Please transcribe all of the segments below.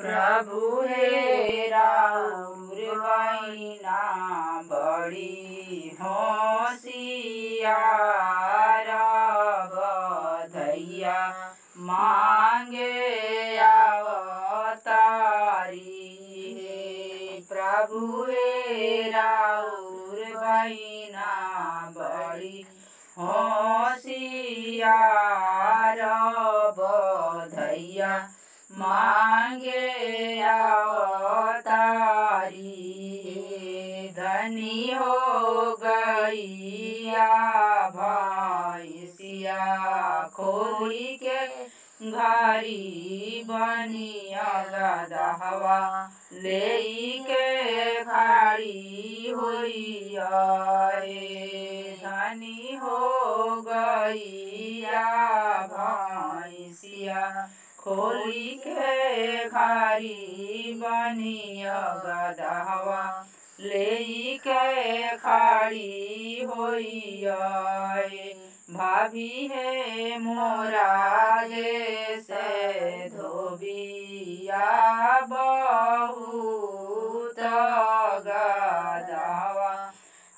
प्रभु हे राउर बहिना बड़ी होशियार बधैया मांगे आवतारी हे प्रभु हे राउर बहिना बड़ी होशियार मांगे अवतारी, धनी हो गैया भैसिया खोली के घरी बनिया दहवा ले के खाड़ी होइया धनी हो गैया भैसिया खोली के खारी बनिया गदहवा ले के खाड़ी होइया भाभी है मोरा जैसे धोबिया बहुत गदहवा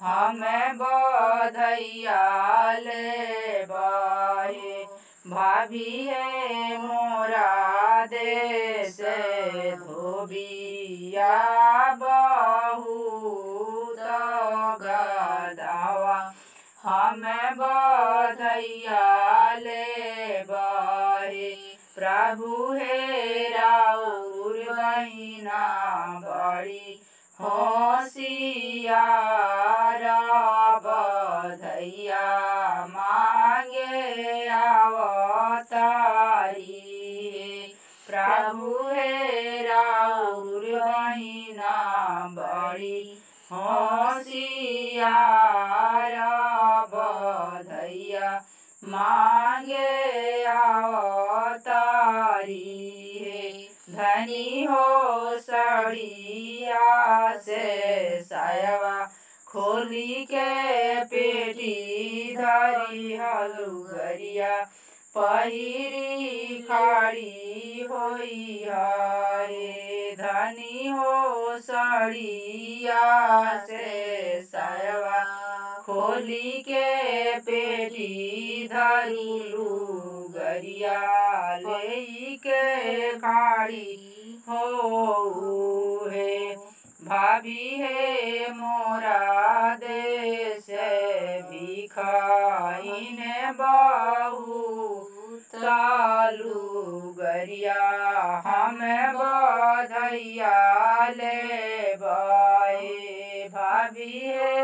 हमें बधैया ले भाभी है मोरा देश धोबिया बहुत गदावा। हमें बधैया ले बाहे प्रभु हे राउर बहिना बड़ी होशियार होशियार बधैया मांगे हे। धनी हो सड़िया से सायवा, खोली के पेटी धरी हलुगरिया, पहिरी खाड़ी होई रे धनी हो सड़िया से सायवा खोली के पेटी धरुलू गरिया ले के खाड़ी हो हे भाभी हे मोरा दे से देश भिखाइन बहु तालू गरिया हम बधैया ले भाई भाभी